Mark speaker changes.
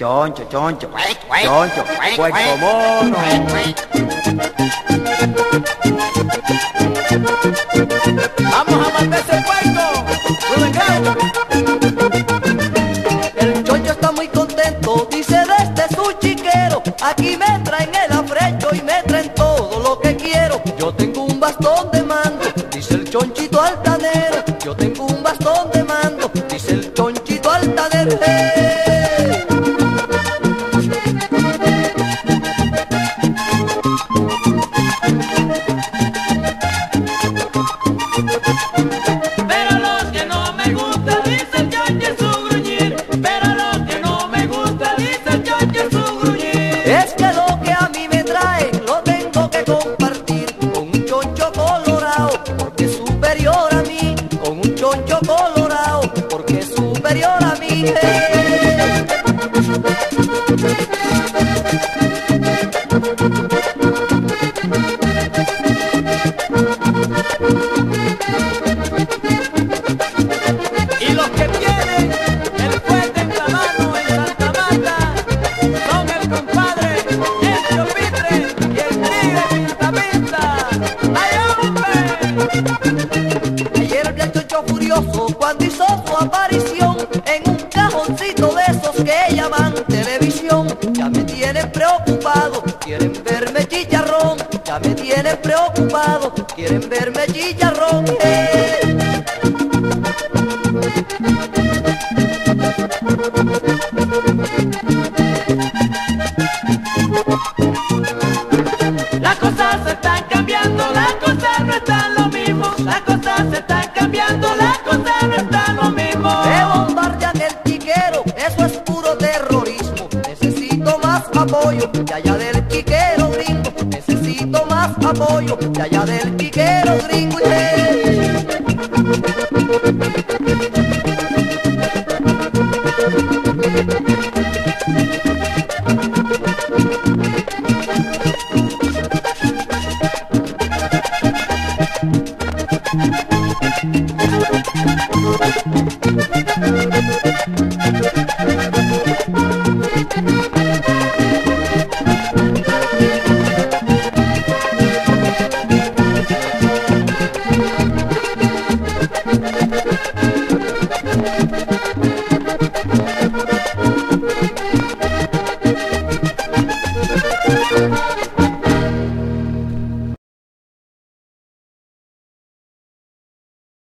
Speaker 1: Choncho, choncho, choncho, puerco mono.
Speaker 2: Vamos a matar ese puerco.
Speaker 3: El choncho está muy contento, dice desde su chiquero. Aquí me traen el afrecho y me traen todo lo que quiero. Yo tengo un bastón de mando, dice el chonchito altanero. Yo tengo un bastón de mando, dice el chonchito altanero. है preocupado, quieren verme chicharrón. Ya me tienen preocupado, quieren verme chicharrón. ¡Eh!
Speaker 2: Las cosas se están cambiando, las cosas no están lo mismo. Las cosas se están cambiando, las cosas no están lo mismo.
Speaker 3: Me bombardean el chiquero, eso es puro terrorismo. Apoyo de allá del chiquero gringo. Necesito más apoyo de allá del chiquero gringo.
Speaker 2: Thank